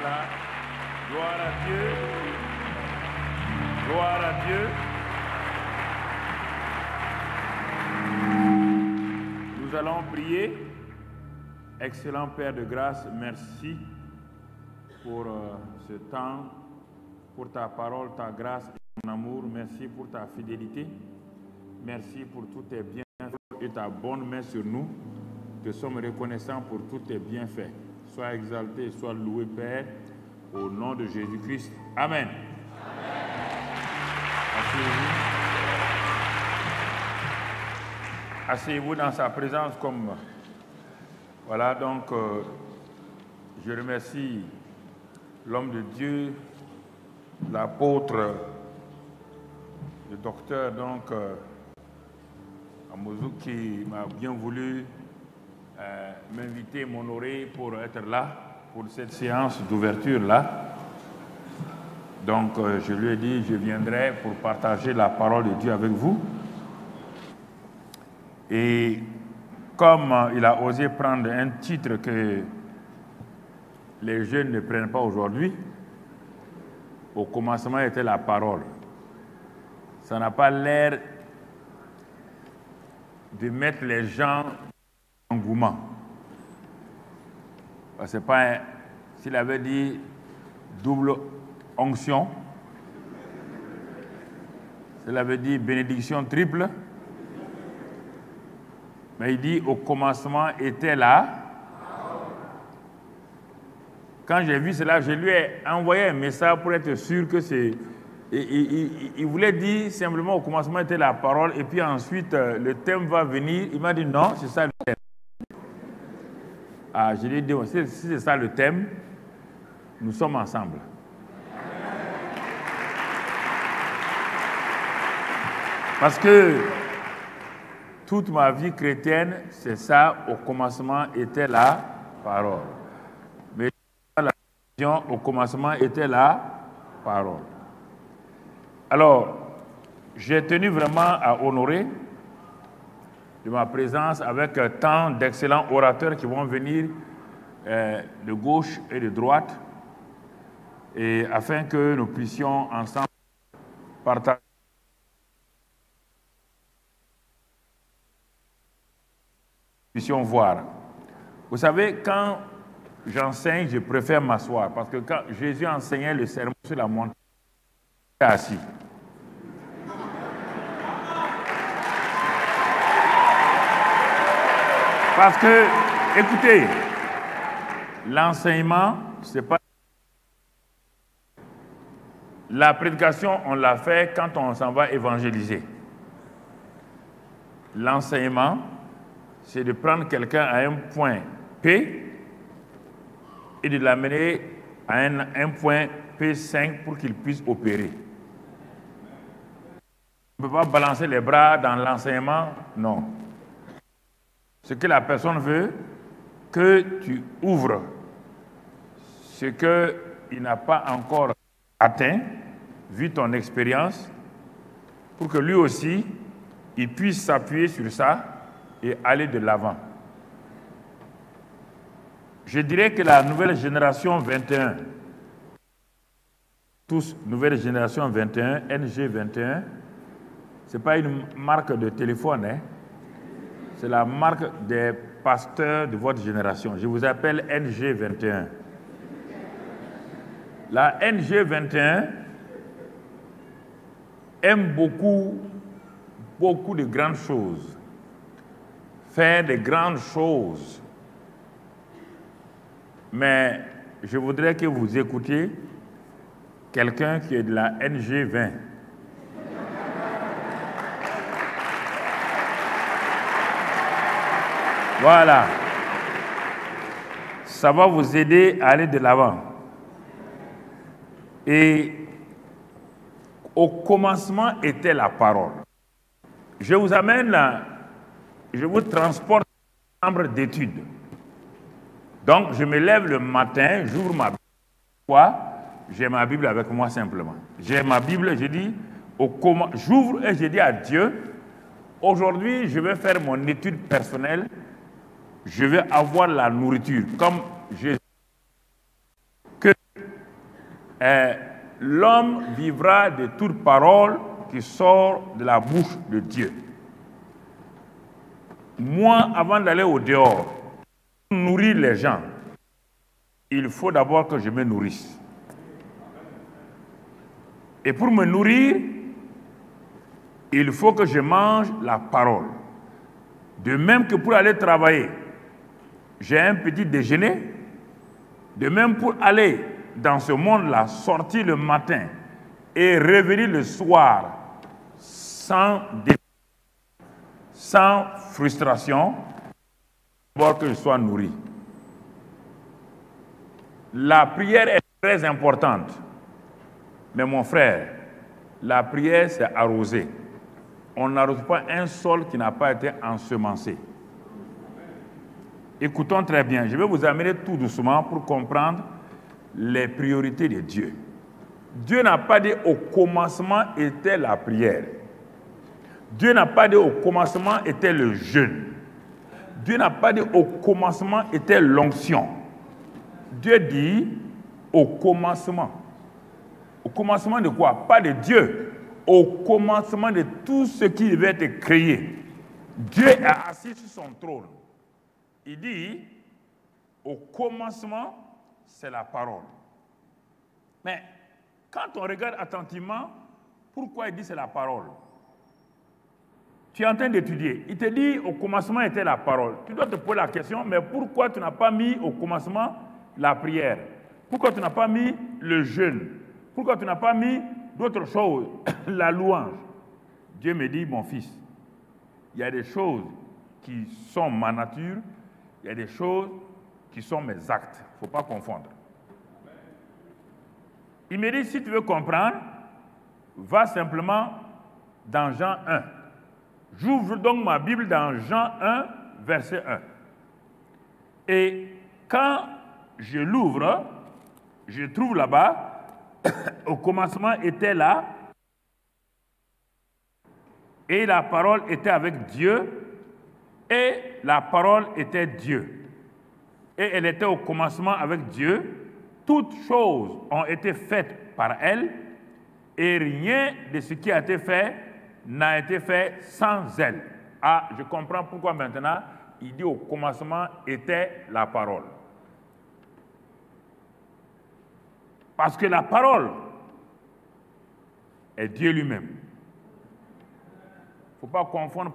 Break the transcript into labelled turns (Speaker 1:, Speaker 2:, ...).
Speaker 1: Voilà. Gloire à Dieu. Gloire à Dieu. Nous allons prier. Excellent Père de grâce, merci pour euh, ce temps, pour ta parole, ta grâce et ton amour. Merci pour ta fidélité. Merci pour tous tes bienfaits et ta bonne main sur nous. Te sommes reconnaissants pour tous tes bienfaits. Sois exalté, sois loué, Père, au nom de Jésus-Christ. Amen. Asseyez-vous. Asseyez-vous dans sa présence comme... Voilà, donc, euh, je remercie l'homme de Dieu, l'apôtre, le docteur, donc, euh, Amouzou, qui m'a bien voulu euh, m'inviter, m'honorer pour être là, pour cette séance d'ouverture-là. Donc, euh, je lui ai dit, je viendrai pour partager la parole de Dieu avec vous. Et comme euh, il a osé prendre un titre que les jeunes ne prennent pas aujourd'hui, au commencement était la parole. Ça n'a pas l'air de mettre les gens en engouement. C'est pas s'il avait dit double onction, s'il avait dit bénédiction triple, mais il dit au commencement était là. Quand j'ai vu cela, je lui ai envoyé un message pour être sûr que c'est. Il, il voulait dire simplement au commencement était la parole, et puis ensuite euh, le thème va venir. Il m'a dit non, c'est ça le thème. Ah, je lui ai dit, oh, si c'est ça le thème, nous sommes ensemble. Parce que toute ma vie chrétienne, c'est ça, au commencement était la parole. Mais la vision, au commencement était la parole. Alors, j'ai tenu vraiment à honorer de ma présence avec euh, tant d'excellents orateurs qui vont venir euh, de gauche et de droite, et afin que nous puissions ensemble partager puissions voir. Vous savez, quand j'enseigne, je préfère m'asseoir, parce que quand Jésus enseignait le sermon sur la montagne, il était assis. Parce que, écoutez, l'enseignement, c'est pas. La prédication, on l'a fait quand on s'en va évangéliser. L'enseignement, c'est de prendre quelqu'un à un point P et de l'amener à un, un point P5 pour qu'il puisse opérer. On ne peut pas balancer les bras dans l'enseignement, non. Ce que la personne veut, que tu ouvres ce qu'il n'a pas encore atteint, vu ton expérience, pour que lui aussi, il puisse s'appuyer sur ça et aller de l'avant. Je dirais que la nouvelle génération 21, tous nouvelle génération 21, NG21, ce n'est pas une marque de téléphone, hein. C'est la marque des pasteurs de votre génération. Je vous appelle NG21. La NG21 aime beaucoup, beaucoup de grandes choses faire de grandes choses. Mais je voudrais que vous écoutiez quelqu'un qui est de la NG20. Voilà. Ça va vous aider à aller de l'avant. Et au commencement était la parole. Je vous amène je vous transporte dans une chambre d'études. Donc, je me lève le matin, j'ouvre ma Bible. Quoi? J'ai ma Bible avec moi simplement. J'ai ma Bible, je dis, j'ouvre et je dis à Dieu, aujourd'hui, je vais faire mon étude personnelle, je vais avoir la nourriture, comme Jésus. que eh, l'homme vivra de toute parole qui sort de la bouche de Dieu. Moi, avant d'aller au dehors, nourrir les gens, il faut d'abord que je me nourrisse. Et pour me nourrir, il faut que je mange la parole. De même que pour aller travailler, j'ai un petit déjeuner. De même pour aller dans ce monde-là, sortir le matin et revenir le soir sans, sans frustration, pour que je sois nourri. La prière est très importante. Mais mon frère, la prière, c'est arroser. On n'arrose pas un sol qui n'a pas été ensemencé. Écoutons très bien. Je vais vous amener tout doucement pour comprendre les priorités de Dieu. Dieu n'a pas dit au commencement était la prière. Dieu n'a pas dit au commencement était le jeûne. Dieu n'a pas dit au commencement était l'onction. Dieu dit au commencement. Au commencement de quoi? Pas de Dieu. Au commencement de tout ce qui devait être créé. Dieu est assis sur son trône. Il dit, au commencement, c'est la parole. Mais quand on regarde attentivement, pourquoi il dit c'est la parole? Tu es en train d'étudier. Il te dit au commencement était la parole. Tu dois te poser la question, mais pourquoi tu n'as pas mis au commencement la prière? Pourquoi tu n'as pas mis le jeûne? Pourquoi tu n'as pas mis d'autres choses? La louange. Dieu me dit, mon fils, il y a des choses qui sont ma nature, il y a des choses qui sont mes actes. Il ne faut pas confondre. Il me dit, si tu veux comprendre, va simplement dans Jean 1. J'ouvre donc ma Bible dans Jean 1, verset 1. Et quand je l'ouvre, je trouve là-bas, au commencement était là, et la parole était avec Dieu, et la parole était Dieu. Et elle était au commencement avec Dieu. Toutes choses ont été faites par elle, et rien de ce qui a été fait n'a été fait sans elle. Ah, je comprends pourquoi maintenant il dit au commencement était la parole. Parce que la parole est Dieu lui-même. Il ne faut pas confondre